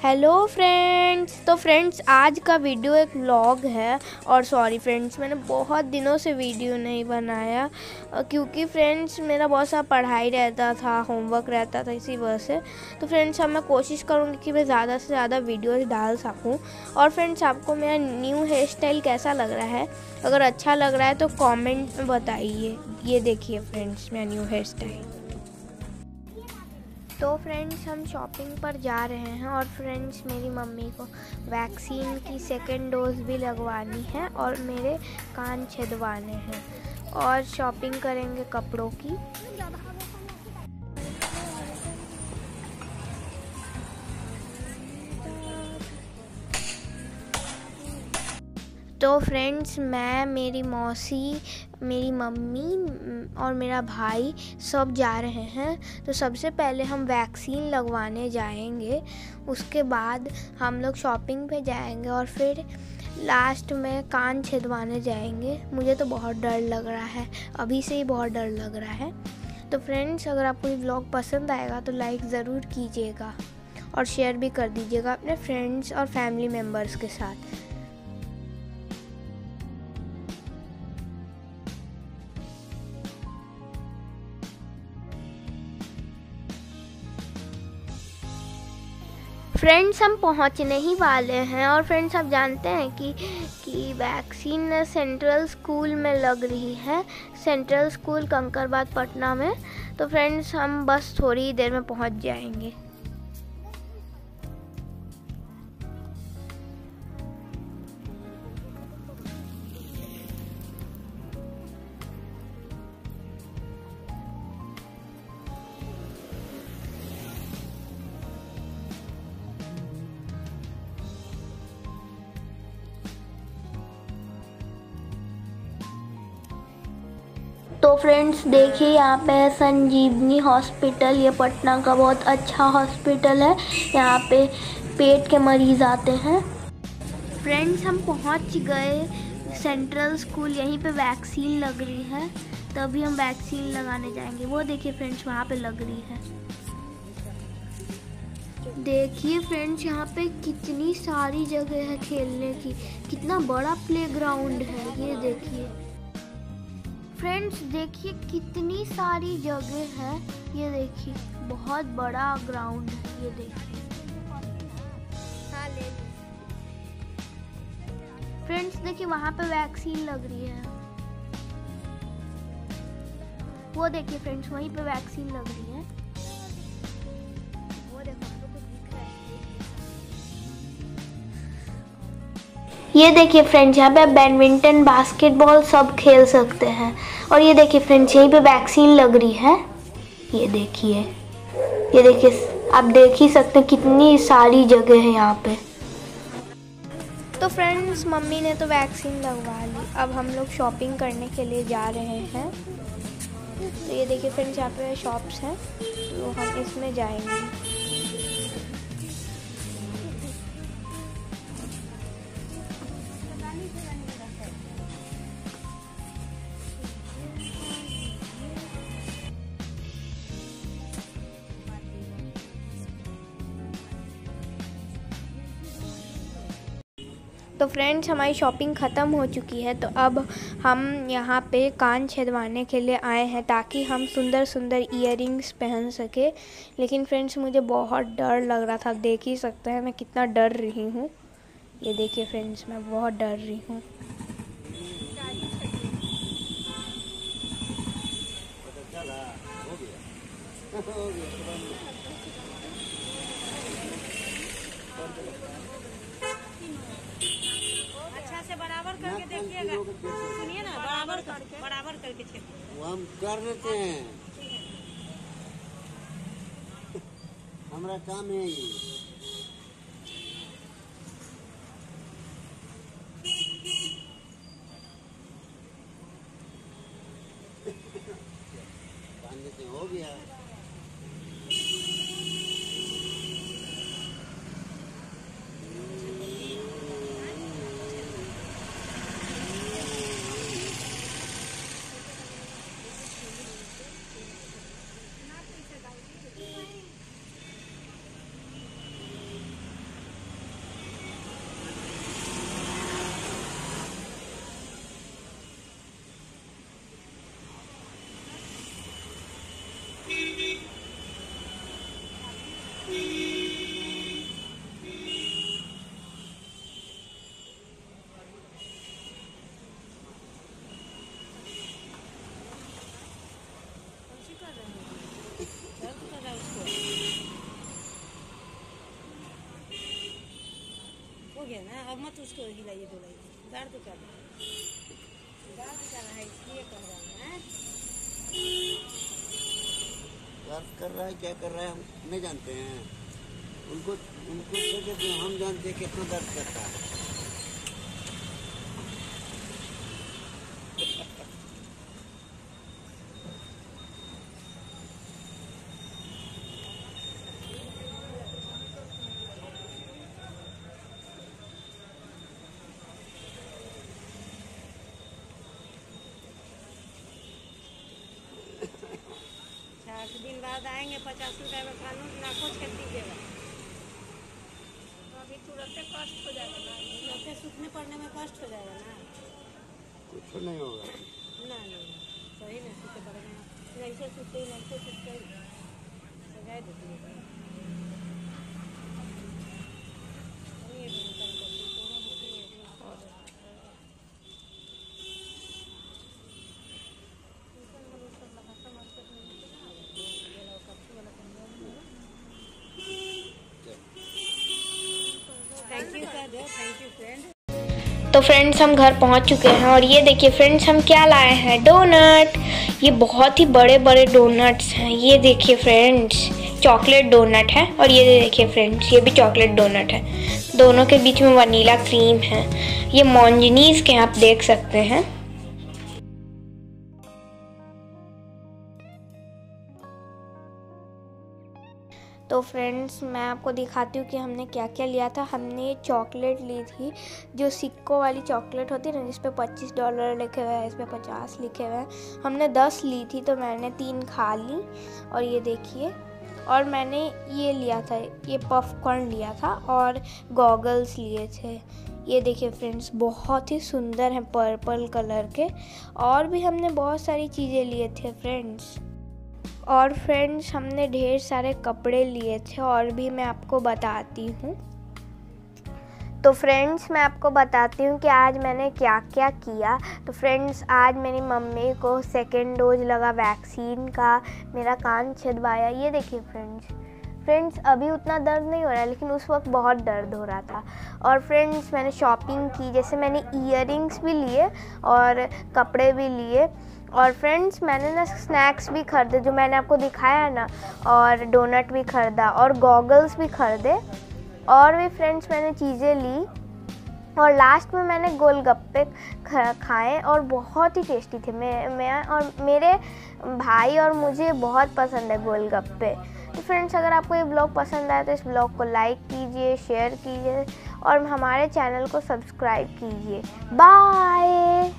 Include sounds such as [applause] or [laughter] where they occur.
Hello friends तो friends आज का वीडियो एक व्लॉग है और सॉरी फ्रेंड्स मैंने बहुत दिनों से वीडियो नहीं बनाया क्योंकि फ्रेंड्स मेरा बहुत सा पढ़ाई रहता था होमवर्क रहता था इसी वजह से। तो फ्रेंड्स अब मैं कोशिश करूँगी कि मैं ज़्यादा से ज़्यादा वीडियोस डाल सकूँ। और फ्रेंड्स आपको मेरा न्यू हेयर स्टाइल कैसा लग रहा है? अगर अच्छा लग रहा है तो कॉमेंट में बताइए। ये देखिए फ्रेंड्स मेरा न्यू हेयर स्टाइल तो फ्रेंड्स हम शॉपिंग पर जा रहे हैं और फ्रेंड्स मेरी मम्मी को वैक्सीन की सेकेंड डोज भी लगवानी है और मेरे कान छिदवाने हैं। और शॉपिंग करेंगे कपड़ों की। तो फ्रेंड्स मैं, मेरी मौसी, मेरी मम्मी और मेरा भाई सब जा रहे हैं। तो सबसे पहले हम वैक्सीन लगवाने जाएँगे। उसके बाद हम लोग शॉपिंग पे जाएँगे और फिर लास्ट में कान छिदवाने जाएँगे। मुझे तो बहुत डर लग रहा है। अभी से ही बहुत डर लग रहा है। तो फ्रेंड्स अगर आपको ये ब्लॉग पसंद आएगा तो लाइक ज़रूर कीजिएगा और शेयर भी कर दीजिएगा अपने फ्रेंड्स और फैमिली मेंबर्स के साथ। फ्रेंड्स हम पहुँचने ही वाले हैं और फ्रेंड्स आप जानते हैं कि कि वैक्सीन सेंट्रल स्कूल में लग रही है। सेंट्रल स्कूल कंकरबाद पटना में। तो फ्रेंड्स हम बस थोड़ी ही देर में पहुँच जाएँगे। तो फ्रेंड्स, देखिए यहाँ पे संजीवनी हॉस्पिटल, ये पटना का बहुत अच्छा हॉस्पिटल है। यहाँ पे पेट के मरीज़ आते हैं। फ्रेंड्स, हम पहुँच गए सेंट्रल स्कूल, यहीं पे वैक्सीन लग रही है। तभी हम वैक्सीन लगाने जाएँगे। वो देखिए फ्रेंड्स, वहाँ पे लग रही है। देखिए फ्रेंड्स, यहाँ पे कितनी सारी जगह है खेलने की। कितना बड़ा प्लेग्राउंड है, ये देखिए। फ्रेंड्स देखिए कितनी सारी जगह है। ये देखिए, बहुत बड़ा ग्राउंड है, ये देखिए। फ्रेंड्स देखिए वहाँ पे वैक्सीन लग रही है। वो देखिए फ्रेंड्स वहीं पे वैक्सीन लग रही है। ये देखिए फ्रेंड्स यहाँ पे बैडमिंटन बास्केटबॉल सब खेल सकते हैं। और ये देखिए फ्रेंड्स, यहीं पे वैक्सीन लग रही है। ये देखिए ये देखिए, आप देख ही सकते हैं कितनी सारी जगह है यहाँ पे। तो फ्रेंड्स, मम्मी ने तो वैक्सीन लगवा ली। अब हम लोग शॉपिंग करने के लिए जा रहे हैं। तो ये देखिए फ्रेंड्स, यहाँ पे शॉप्स हैं। तो हम इसमें जाएँगे। तो फ्रेंड्स, हमारी शॉपिंग ख़त्म हो चुकी है तो अब हम यहाँ पे कान छेदवाने के लिए आए हैं ताकि हम सुंदर सुंदर इयर पहन सके। लेकिन फ्रेंड्स, मुझे बहुत डर लग रहा था देख ही सकते हैं, मैं कितना डर रही हूँ। ये देखिए फ्रेंड्स, मैं बहुत डर रही हूँ। करके देखिएगा। सुनिए ना बराबर करके बराबर करके वो हम कर देते हैं। [laughs] हमारा काम है ये हो गया हो गया ना, अब मत उसको हिलाइए डुलाइए दर्द कर रहा है? दर्द कर रहा है? इसलिए कह रहा है दर्द कर रहा है, क्या कर रहा है, हम नहीं जानते हैं। उनको उनको हम जानते हैं कितना दर्द करता है। साठ दिन बाद आएँगे पचास रुपये में कानून लाखों छेड़ दीजिएगा अभी तुरंत कष्ट हो जाएगा ना। तुरंत सूखने पड़ने में कष्ट हो जाएगा ना। कुछ नहीं होगा। ना ना सही नहीं सूखे पड़ेगा नैसे सूखते नहीं से सूखते ही। सजाए देती है ये भी निकल जाती है, दोनों होती है, एक में और थैंक यू कर दो थैंक यू फ्रेंड तो फ्रेंड्स हम घर पहुँच चुके हैं और ये देखिए फ्रेंड्स हम क्या लाए हैं? डोनट ये बहुत ही बड़े बड़े डोनट्स हैं। ये देखिए फ्रेंड्स चॉकलेट डोनट है और ये देखिए फ्रेंड्स ये भी चॉकलेट डोनट है। दोनों के बीच में वनीला क्रीम है। ये मॉन्जनीज के आप देख सकते हैं। तो फ्रेंड्स, मैं आपको दिखाती हूँ कि हमने क्या क्या लिया था। हमने ये चॉकलेट ली थी, जो सिक्को वाली चॉकलेट होती है ना जिस पे पच्चीस डॉलर लिखे हुए हैं इस पर पचास लिखे हुए हैं। हमने दस ली थी तो मैंने तीन खा ली। और ये देखिए, और मैंने ये लिया था, ये पॉपकॉर्न लिया था और गॉगल्स लिए थे। ये देखिए फ्रेंड्स, बहुत ही सुंदर हैं, पर्पल कलर के। और भी हमने बहुत सारी चीज़ें लिए थे फ्रेंड्स। और फ्रेंड्स हमने ढेर सारे कपड़े लिए थे और भी मैं आपको बताती हूँ। तो फ्रेंड्स मैं आपको बताती हूँ कि आज मैंने क्या क्या। किया तो फ्रेंड्स आज मेरी मम्मी को सेकेंड डोज लगा वैक्सीन का, मेरा कान छिदवाया। ये देखिए फ्रेंड्स फ्रेंड्स अभी उतना दर्द नहीं हो रहा है लेकिन उस वक्त बहुत दर्द हो रहा था। और फ्रेंड्स मैंने शॉपिंग की, जैसे मैंने इयर भी लिए और कपड़े भी लिए। और फ्रेंड्स मैंने ना स्नैक्स भी खरीदे, जो मैंने आपको दिखाया है ना, और डोनट भी खरीदा, और गॉगल्स भी खरीदे, और भी फ्रेंड्स मैंने चीज़ें ली, और लास्ट में मैंने गोलगप्पे खाए, और बहुत ही टेस्टी थे। मैं मैं और मेरे भाई और मुझे बहुत पसंद है गोलगप्पे। तो फ्रेंड्स अगर आपको ये ब्लॉग पसंद आया तो इस ब्लॉग को लाइक कीजिए शेयर कीजिए, और हमारे चैनल को सब्सक्राइब कीजिए। बाय